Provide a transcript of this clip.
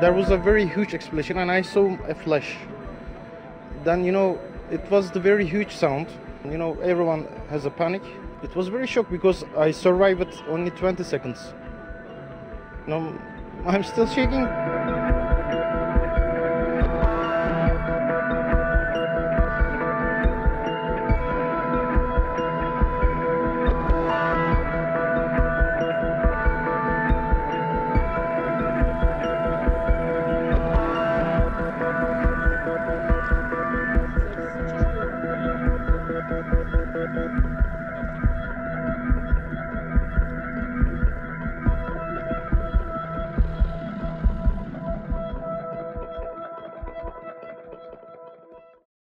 there was a very huge explosion and I saw a flash. Then you know it was the very huge sound. You know everyone has a panic. It was very shock because I survived only 20 seconds. Know, I'm still shaking.